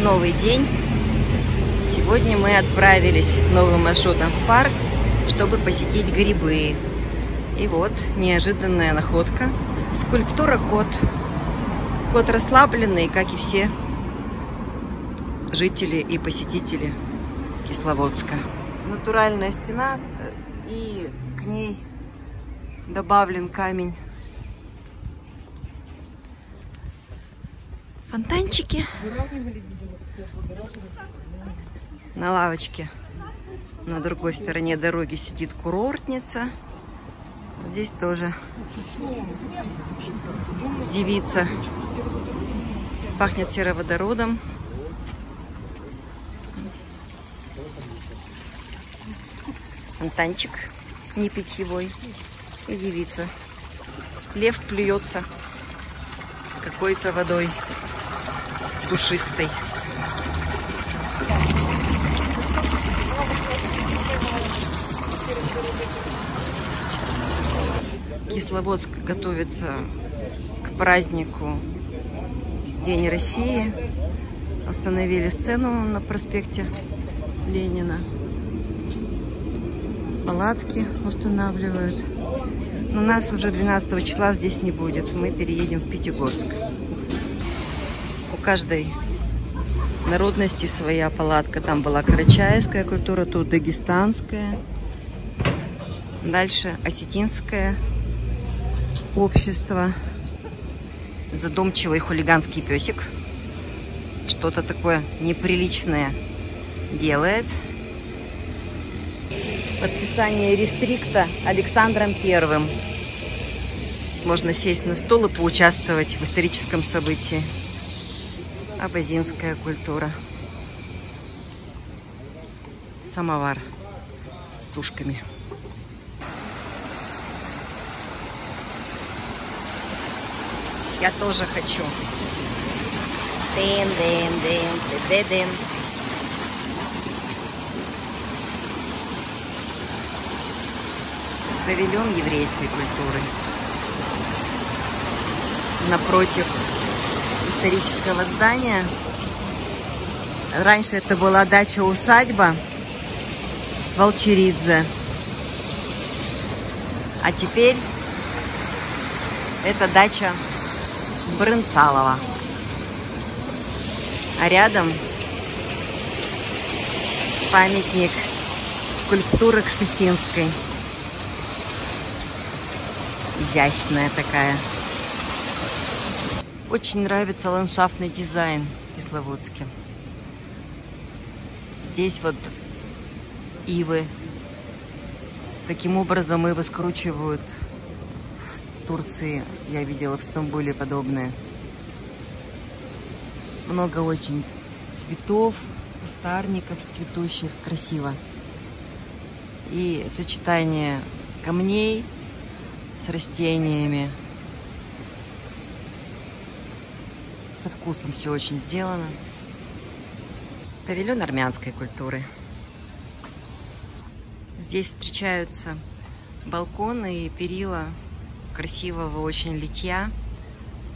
новый день. Сегодня мы отправились новым маршрутом в парк, чтобы посетить грибы. И вот неожиданная находка. Скульптура кот. Кот расслабленный, как и все жители и посетители Кисловодска. Натуральная стена э, и к ней добавлен камень. Фонтанчики. На лавочке на другой стороне дороги сидит курортница. Здесь тоже девица. Пахнет сероводородом. Фонтанчик не питьевой. И девица. Лев плюется какой-то водой душистой. Кисловодск готовится к празднику День России. Остановили сцену на проспекте Ленина. Палатки устанавливают. Но нас уже 12 числа здесь не будет. Мы переедем в Пятигорск. Каждой народности своя палатка. Там была карачаевская культура, тут дагестанская. Дальше осетинское общество. Задумчивый хулиганский песик. Что-то такое неприличное делает подписание рестрикта Александром Первым. Можно сесть на стол и поучаствовать в историческом событии. Абазинская культура. Самовар с сушками. Я тоже хочу. Дын, дын, дын, дын, дын. павильон еврейской культуры. Напротив исторического здания. Раньше это была дача-усадьба Волчеридзе. А теперь это дача Брынцалова. А рядом памятник скульптуры Кшесинской изящная такая. Очень нравится ландшафтный дизайн в Кисловодске. Здесь вот ивы. Таким образом ивы скручивают в Турции. Я видела в Стамбуле подобное. Много очень цветов, кустарников цветущих. Красиво. И сочетание камней с растениями. Со вкусом все очень сделано. Павильон армянской культуры. Здесь встречаются балконы и перила красивого очень литья.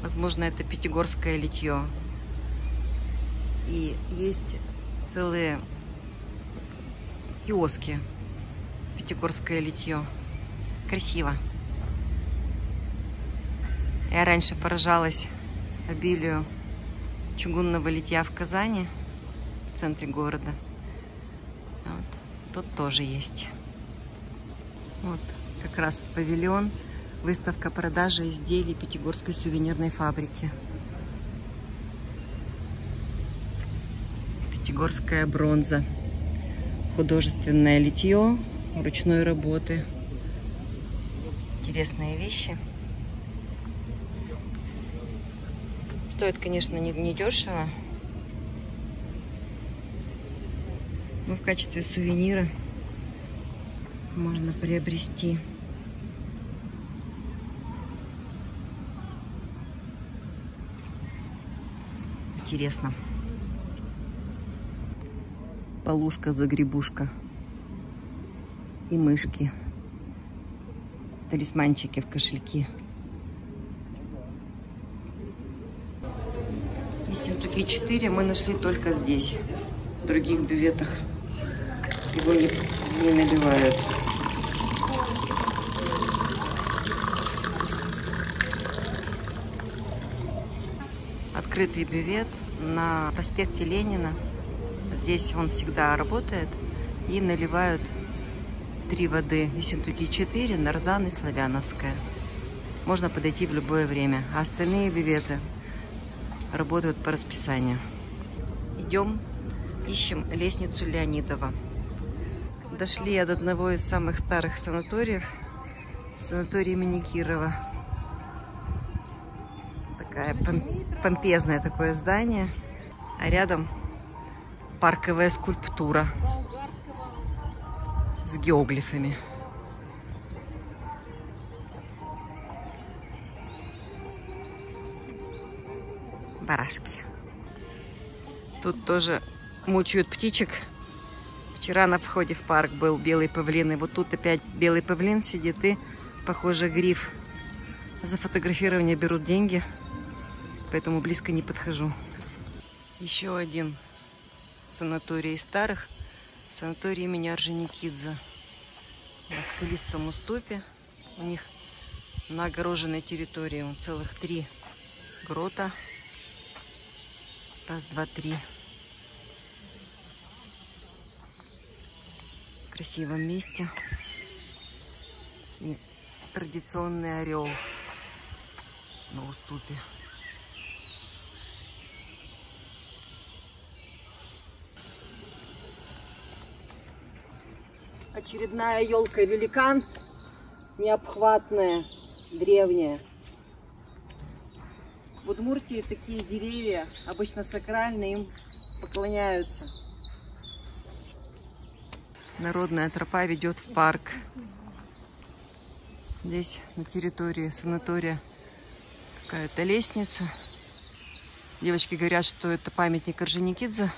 Возможно, это пятигорское литье. И есть целые киоски. Пятигорское литье. Красиво. Я раньше поражалась обилию чугунного литья в Казани, в центре города. Вот. Тут тоже есть. Вот как раз павильон, выставка продажи изделий Пятигорской сувенирной фабрики. Пятигорская бронза. Художественное литье ручной работы. Интересные вещи. Стоит, конечно, не, не дешево. Но в качестве сувенира можно приобрести. Интересно. Полушка-загребушка. И мышки. Талисманчики в кошельки. Ессентуки 4 мы нашли только здесь. В других бюветах его не, не наливают. Открытый бювет на проспекте Ленина. Здесь он всегда работает. И наливают три воды. Ессентуки 4, Нарзан и Славяновская. Можно подойти в любое время. А остальные бюветы работают по расписанию. Идем, ищем лестницу Леонидова. Дошли от одного из самых старых санаториев, санаторий имени Кирова. Такая помпезное такое здание. А рядом парковая скульптура с геоглифами. Барашки. Тут тоже мучают птичек. Вчера на входе в парк был белый павлин, и вот тут опять белый павлин сидит и, похоже, гриф. За фотографирование берут деньги, поэтому близко не подхожу. Еще один санаторий старых, санаторий имени Орджоникидзе. На скалистом уступе у них на огороженной территории целых три грота Раз, два, три. В красивом месте. И традиционный орел на уступе. Очередная елка великан, необхватная, древняя. Удмуртии такие деревья обычно сакральные, им поклоняются. Народная тропа ведет в парк. Здесь на территории санатория какая-то лестница. Девочки говорят, что это памятник Орджоникидзе.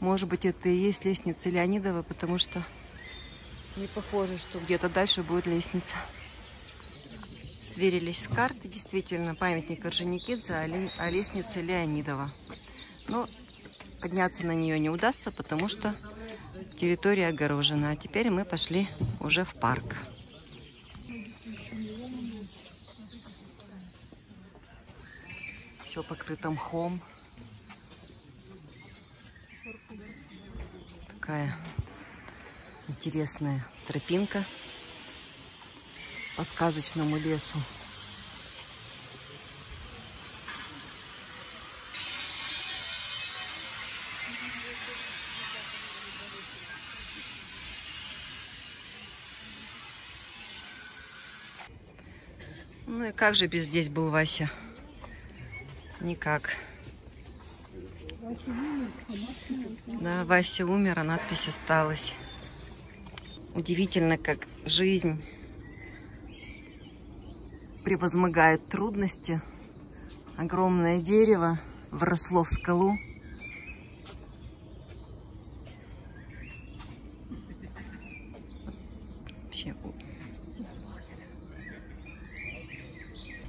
Может быть, это и есть лестница Леонидова, потому что не похоже, что где-то дальше будет лестница сверились с картой. Действительно, памятник Орджоникидзе, а лестница Леонидова. Но подняться на нее не удастся, потому что территория огорожена. А теперь мы пошли уже в парк. Все покрыто мхом. Такая интересная тропинка по сказочному лесу. Ну и как же без здесь был Вася? Никак. Да, Вася умер, а надпись осталась. Удивительно, как жизнь превозмогает трудности. Огромное дерево вросло в скалу. Вообще.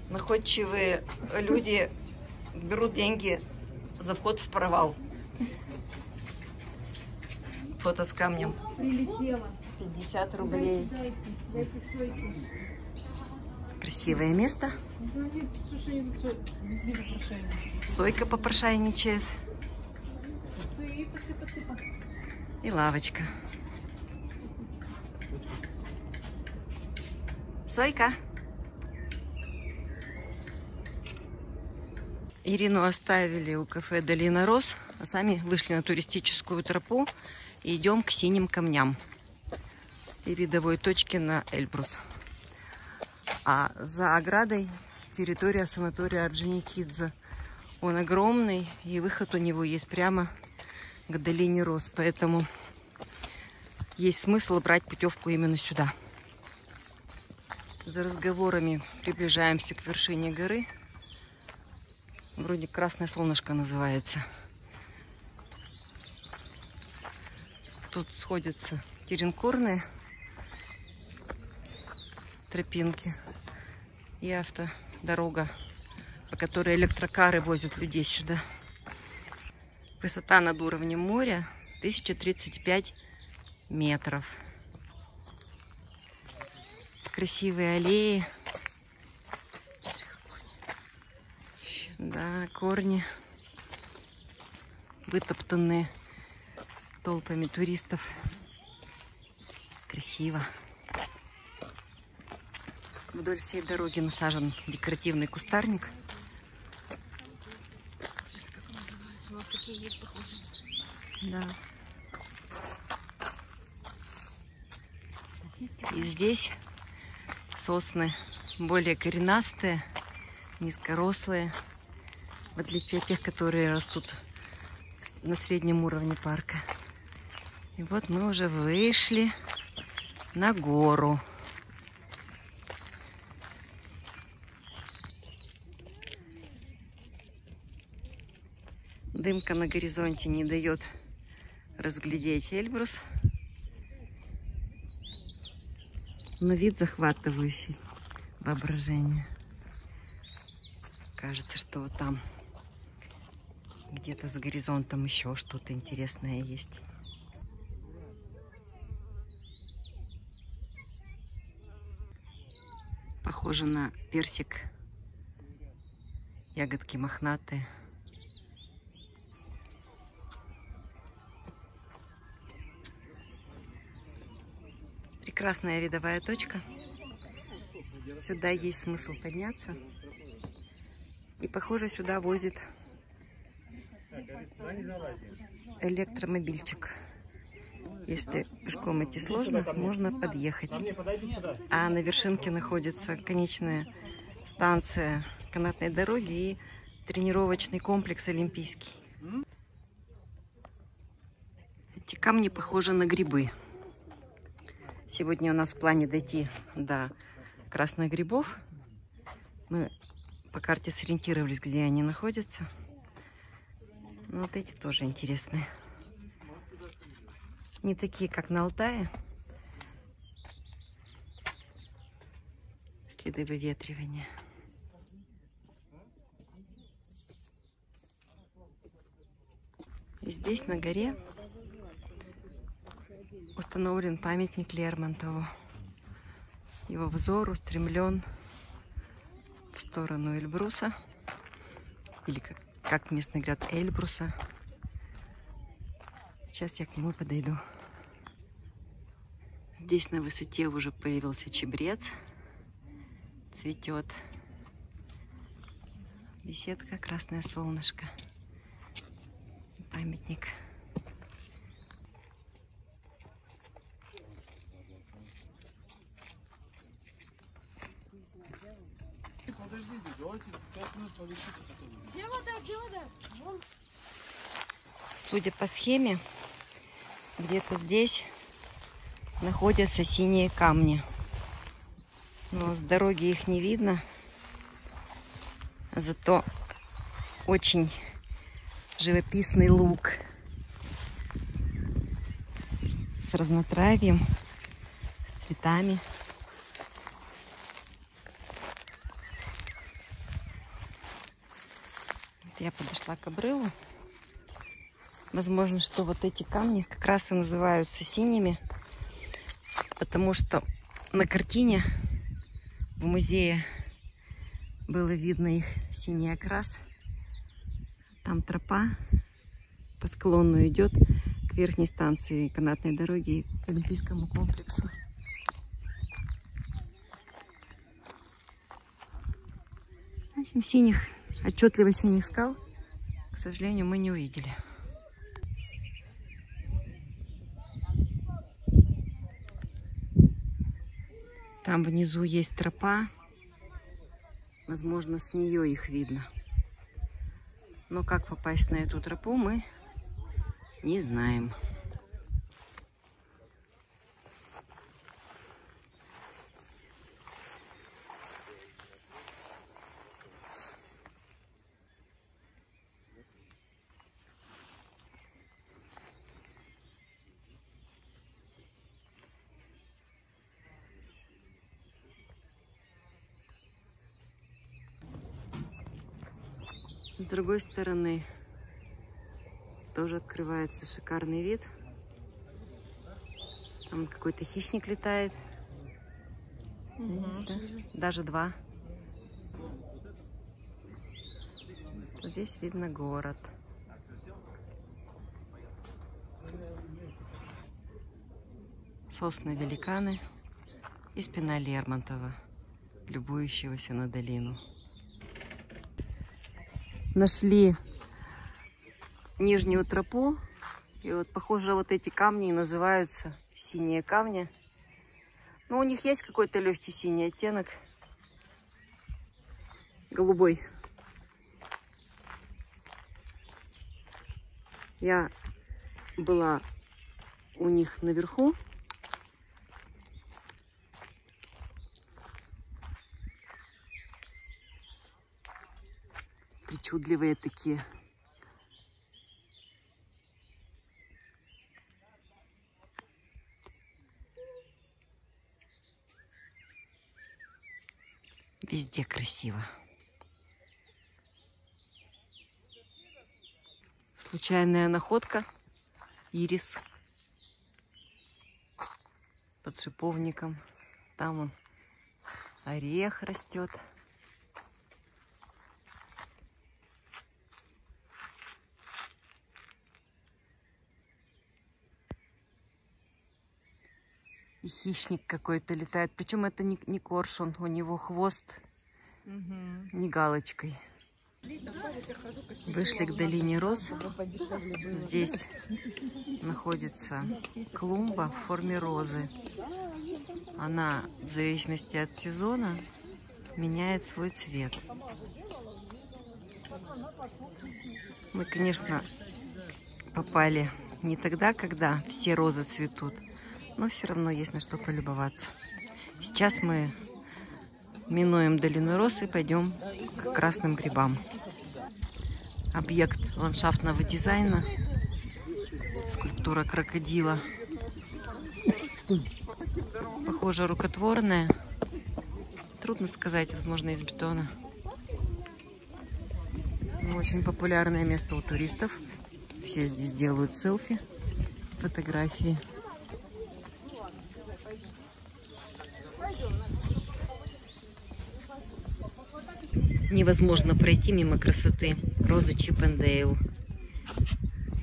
Находчивые люди берут деньги за вход в провал. Фото с камнем. Прилетело. 50 рублей. Дайте, дайте, дайте Красивое место. Сойка попрошайничает. И лавочка. Сойка. Ирину оставили у кафе Долина Рос, а сами вышли на туристическую тропу и идем к синим камням и видовой точке на Эльбрус. А за оградой территория санатория Орджоникидзе. Он огромный, и выход у него есть прямо к долине Рос. Поэтому есть смысл брать путевку именно сюда. За разговорами приближаемся к вершине горы. Вроде красное солнышко называется. Тут сходятся теренкурные тропинки и автодорога по которой электрокары возят людей сюда. Высота над уровнем моря 1035 метров. Красивые аллеи. Да, корни вытоптанные толпами туристов. Красиво. Вдоль всей дороги насажен декоративный кустарник. Как он называется? У нас такие есть похожие. Да. И здесь сосны более коренастые, низкорослые, в отличие от тех, которые растут на среднем уровне парка. И вот мы уже вышли на гору. Дымка на горизонте не дает разглядеть Эльбрус. Но вид захватывающий воображение. Кажется, что вот там где-то за горизонтом еще что-то интересное есть. Похоже на персик. Ягодки мохнатые. Прекрасная видовая точка. Сюда есть смысл подняться. И, похоже, сюда возит электромобильчик. Если пешком идти сложно, можно подъехать. А на вершинке находится конечная станция канатной дороги и тренировочный комплекс Олимпийский. Эти камни похожи на грибы. Сегодня у нас в плане дойти до красных грибов. Мы по карте сориентировались, где они находятся. Ну, вот эти тоже интересные. Не такие, как на Алтае. Следы выветривания. И здесь, на горе, установлен памятник Лермонтову. Его взор устремлен в сторону Эльбруса, или как, как местные говорят, Эльбруса. Сейчас я к нему подойду. Здесь на высоте уже появился чебрец, цветет. Беседка, красное солнышко, памятник. Судя по схеме, где-то здесь находятся синие камни. Но с дороги их не видно. Зато очень живописный луг с разнотравьем, с цветами. Я подошла к обрыву. Возможно, что вот эти камни как раз и называются синими, потому что на картине в музее было видно их синий окрас. Там тропа по склону идет к верхней станции канатной дороги и к Олимпийскому комплексу. В общем, синих, отчетливо синих скал, к сожалению, мы не увидели. Там внизу есть тропа. Возможно, с нее их видно. Но как попасть на эту тропу, мы не знаем. Другой стороны тоже открывается шикарный вид. Там какой-то хищник летает. Да? Даже два. Здесь видно город. Сосны великаны и спина Лермонтова, любующегося на долину. Нашли нижнюю тропу. И вот, похоже, вот эти камни называются синие камни. Но у них есть какой-то легкий синий оттенок. Голубой. Я была у них наверху. Причудливые такие. Везде красиво. Случайная находка. Ирис. Под шиповником. Там он орех растет. Хищник какой-то летает. Причем это не, не коршун, у него хвост не галочкой. Вышли к долине роз. Здесь находится клумба в форме розы. Она в зависимости от сезона меняет свой цвет. Мы, конечно, попали не тогда, когда все розы цветут, но все равно есть на что полюбоваться. Сейчас мы минуем долину роз и пойдем к красным грибам. Объект ландшафтного дизайна. Скульптура крокодила. Похоже, рукотворная. Трудно сказать, возможно, из бетона. Очень популярное место у туристов. Все здесь делают селфи, фотографии. Невозможно пройти мимо красоты розы Чиппендейл.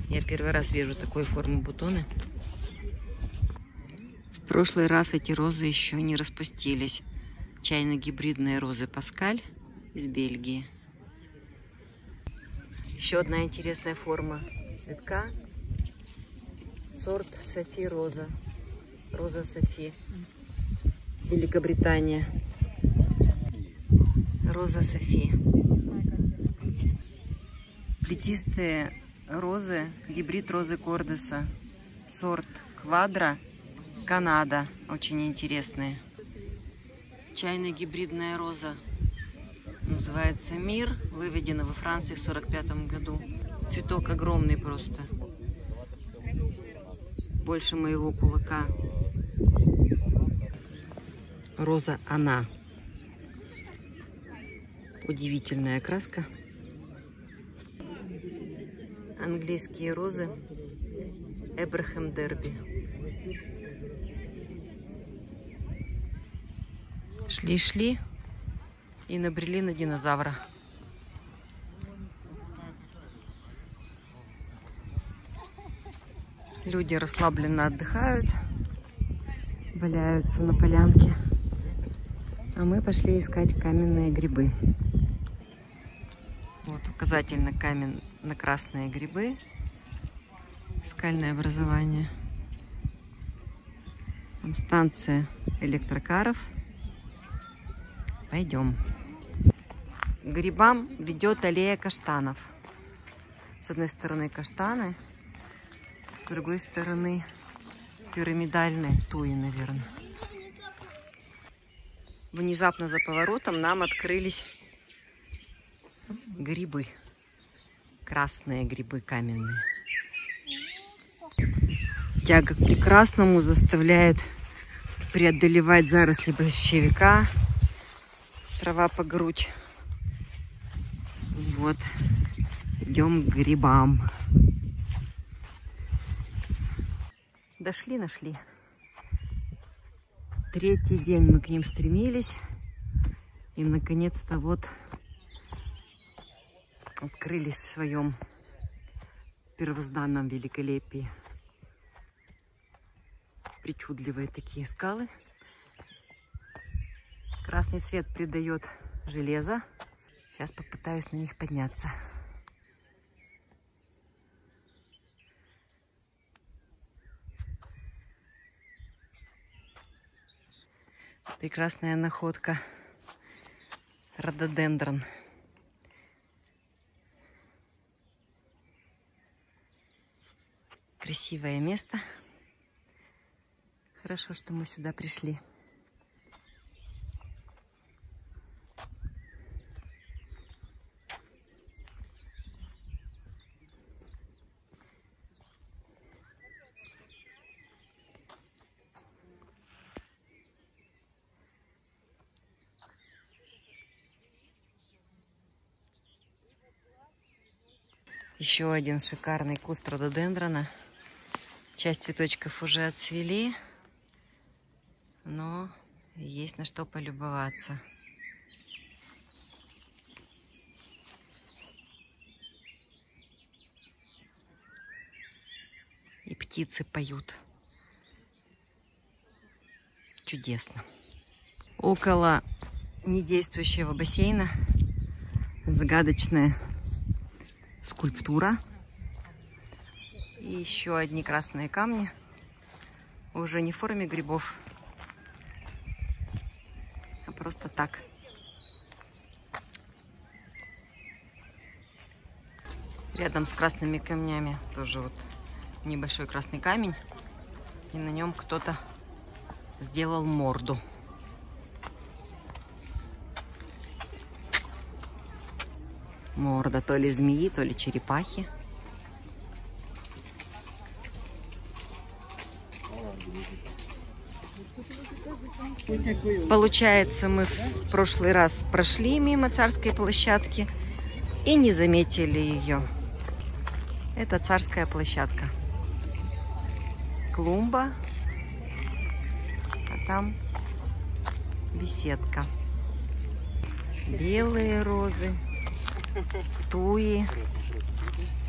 Я первый раз вижу такой формы бутоны. В прошлый раз эти розы еще не распустились. Чайно-гибридные розы Паскаль из Бельгии. Еще одна интересная форма цветка. Сорт Софи Роза. Роза Софи. Великобритания. Роза Софи. Плетистые розы, гибрид розы Кордеса. Сорт Квадра, Канада. Очень интересные. Чайно-гибридная роза. Называется Мир. Выведена во Франции в 45 году. Цветок огромный просто. Больше моего кулака. Роза Она. Удивительная краска. Английские розы. Эбрахам Дерби. Шли-шли и набрели на динозавра. Люди расслабленно отдыхают, валяются на полянке. А мы пошли искать каменные грибы. Вот указательный камень на красные грибы. Скальное образование. Там станция электрокаров. Пойдем. К грибам ведет аллея каштанов. С одной стороны каштаны, с другой стороны пирамидальные туи, наверное. Внезапно за поворотом нам открылись грибы. Красные грибы каменные. Тяга к прекрасному заставляет преодолевать заросли борщевика. Трава по грудь. Вот. идем к грибам. Дошли, нашли. Третий день мы к ним стремились. И наконец-то вот открылись в своем первозданном великолепии. Причудливые такие скалы. Красный цвет придает железо. Сейчас попытаюсь на них подняться. Прекрасная находка. Рододендрон. Красивое место. Хорошо, что мы сюда пришли. Еще один шикарный куст рододендрона. Часть цветочков уже отцвели, но есть на что полюбоваться. И птицы поют. Чудесно. Около недействующего бассейна загадочная скульптура. И еще одни красные камни. Уже не в форме грибов, а просто так. Рядом с красными камнями тоже вот небольшой красный камень. И на нем кто-то сделал морду. Морда то ли змеи, то ли черепахи. Получается, мы в прошлый раз прошли мимо царской площадки и не заметили ее. Это царская площадка. Клумба, а там беседка. Белые розы, туи,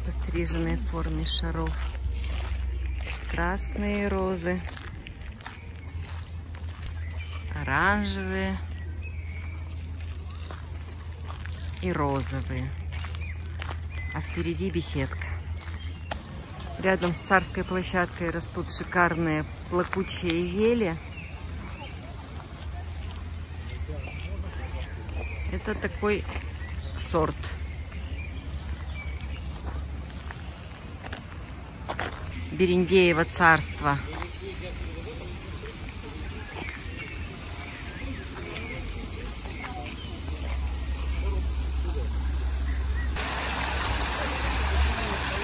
постриженные в форме шаров, красные розы, оранжевые и розовые. А впереди беседка. Рядом с царской площадкой растут шикарные плакучие ели. Это такой сорт. Берендеево царство.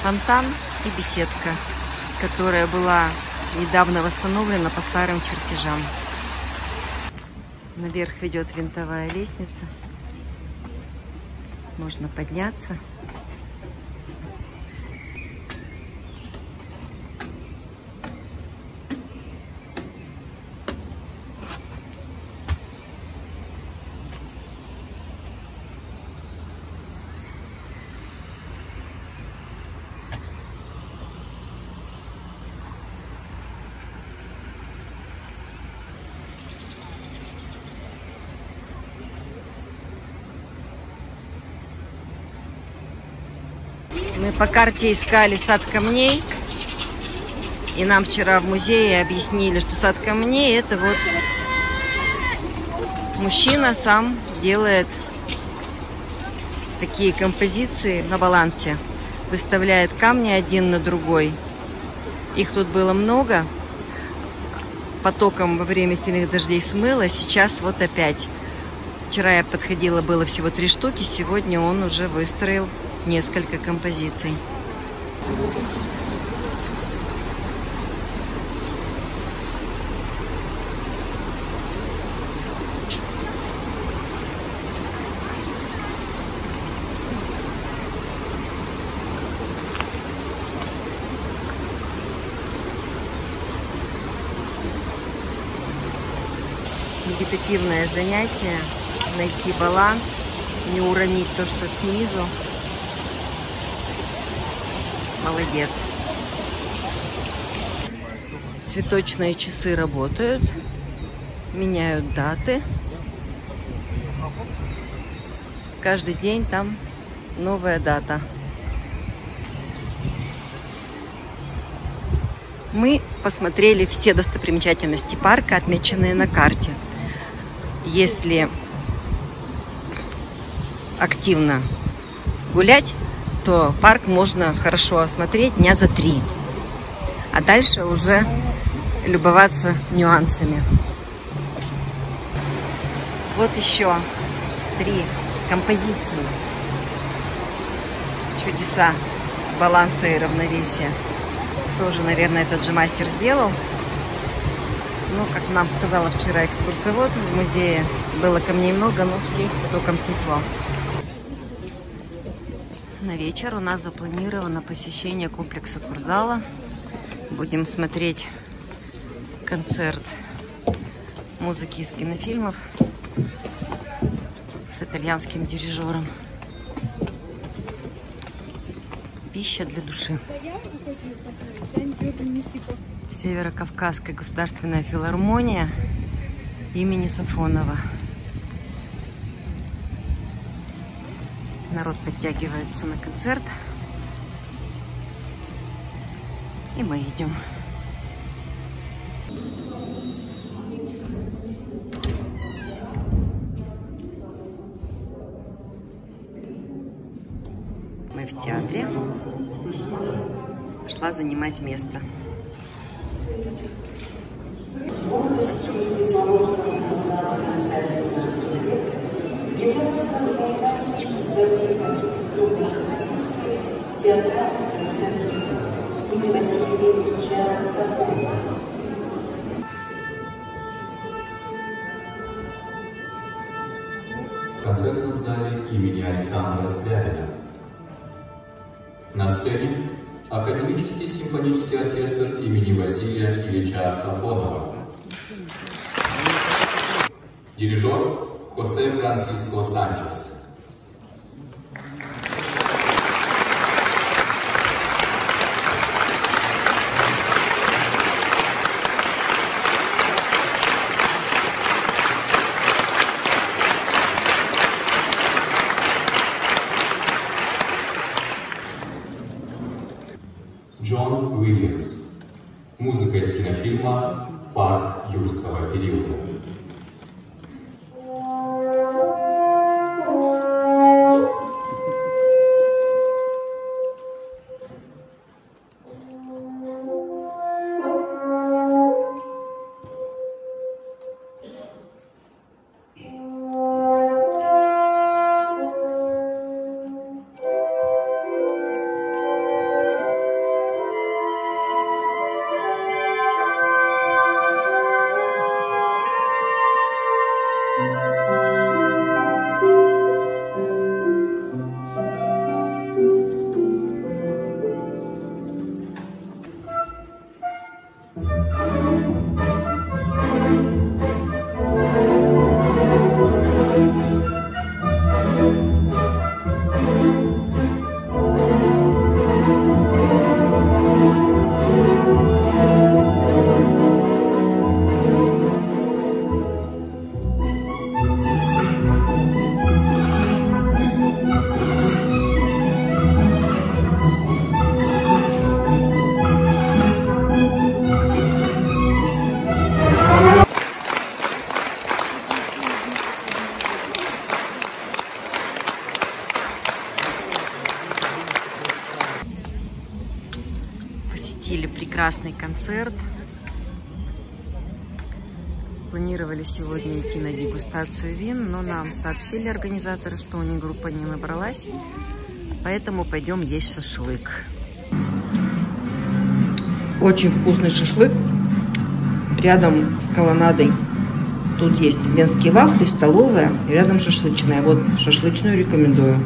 Фонтан и беседка, которая была недавно восстановлена по старым чертежам. Наверх ведет винтовая лестница. Можно подняться. Мы по карте искали сад камней. И нам вчера в музее объяснили, что сад камней это вот мужчина сам делает такие композиции на балансе. Выставляет камни один на другой. Их тут было много. Потоком во время сильных дождей смыло. Сейчас вот опять. Вчера я подходила, было всего три штуки. Сегодня он уже выстроил несколько композиций. медитативное занятие, найти баланс, не уронить то, что снизу, Молодец. Цветочные часы работают, меняют даты. Каждый день там новая дата. Мы посмотрели все достопримечательности парка, отмеченные на карте. Если активно гулять, то парк можно хорошо осмотреть дня за три. А дальше уже любоваться нюансами. Вот еще три композиции. Чудеса баланса и равновесия. Тоже, наверное, этот же мастер сделал. Ну, как нам сказала вчера экскурсовод в музее, было камней много, но все потоком снесло. На вечер у нас запланировано посещение комплекса Курзала. Будем смотреть концерт музыки из кинофильмов с итальянским дирижером. Пища для души. Северо-Кавказская государственная филармония имени Сафонова. Народ подтягивается на концерт. И мы идем. Мы в театре. Пошла занимать место. В своей архитектурной композиции театральный концерт имени Василия Ильича Сафонова. концертном зале имени Александра Скрябина. На сцене Академический симфонический оркестр имени Василия Ильича Сафонова. Дирижер José Francisco Sánchez. Сегодня идти на дегустацию вин, но нам сообщили организаторы, что у них группа не набралась, поэтому пойдем есть шашлык. Очень вкусный шашлык рядом с колоннадой. Тут есть венские вафли, столовая, рядом шашлычная. Вот шашлычную рекомендую.